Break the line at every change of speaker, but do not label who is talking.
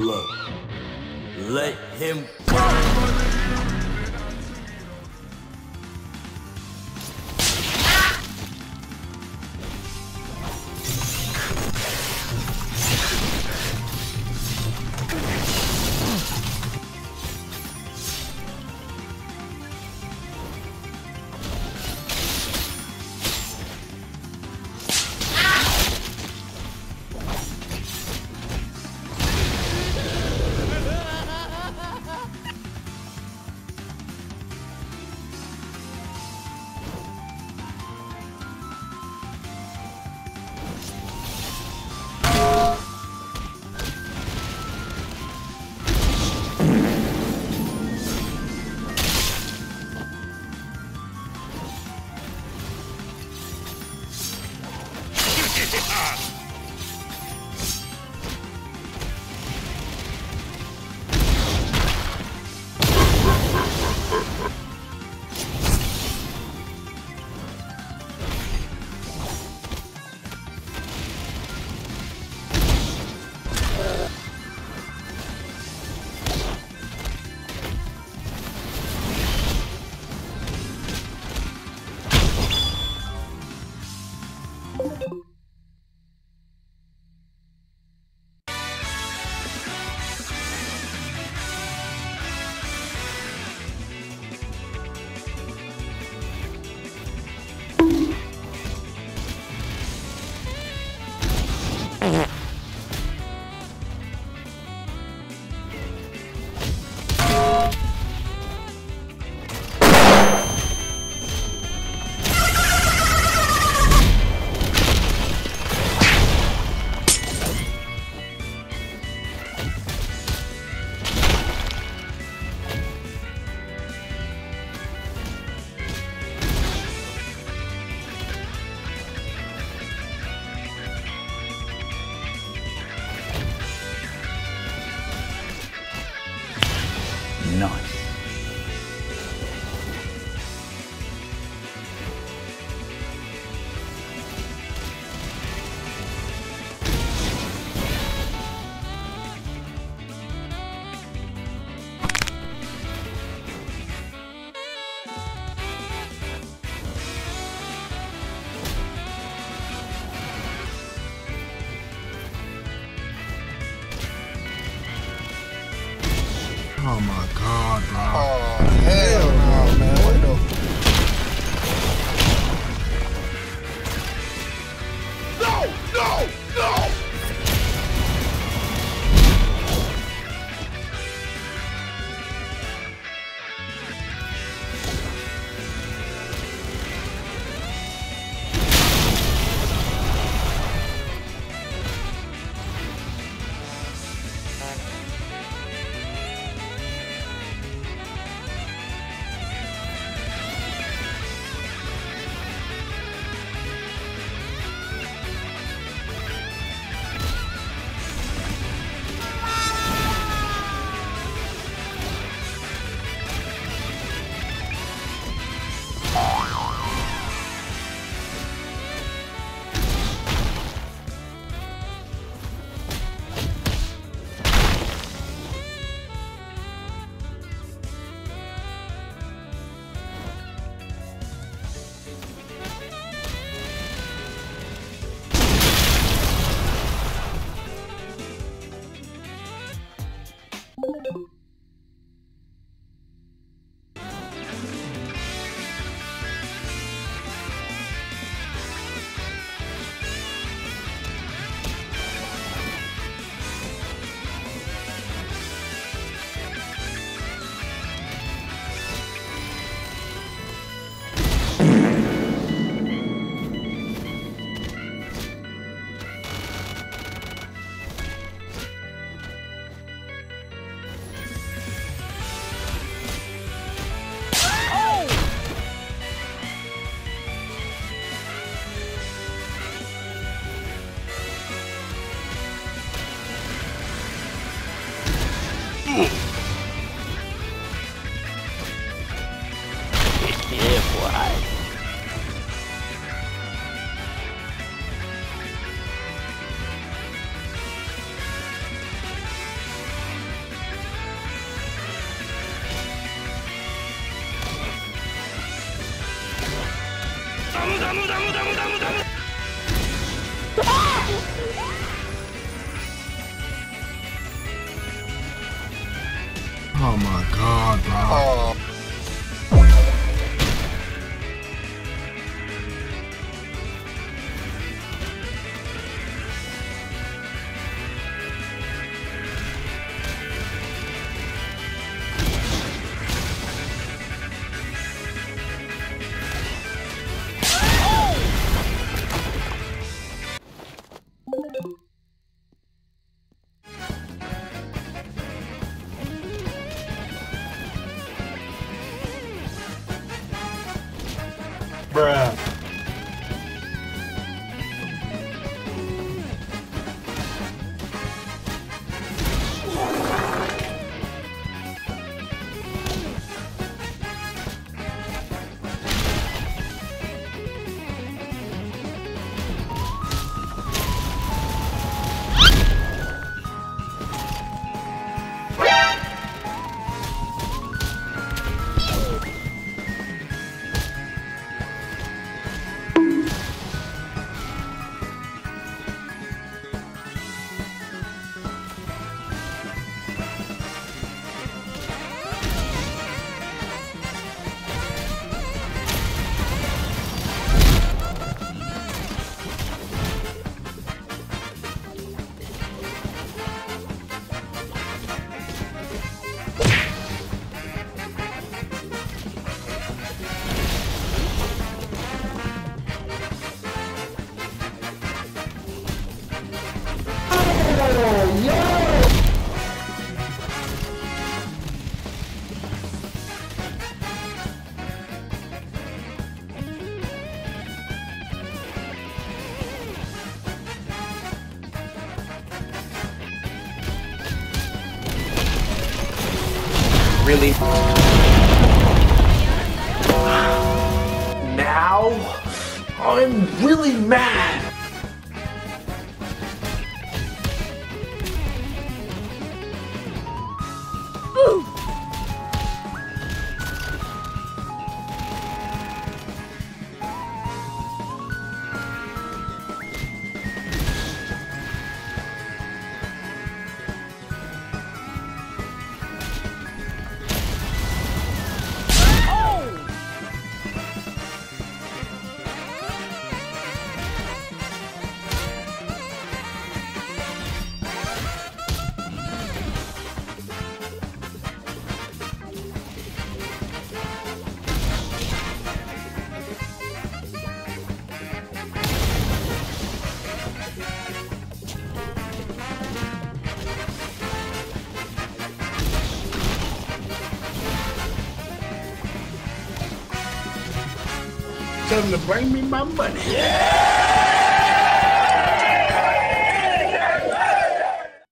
look. Let him go.
Nice.
Oh my god, bro.
Oh, hell Oh my god, bro.
Oh,
Bruh.
Now? I'm really mad!
Him to bring me my money.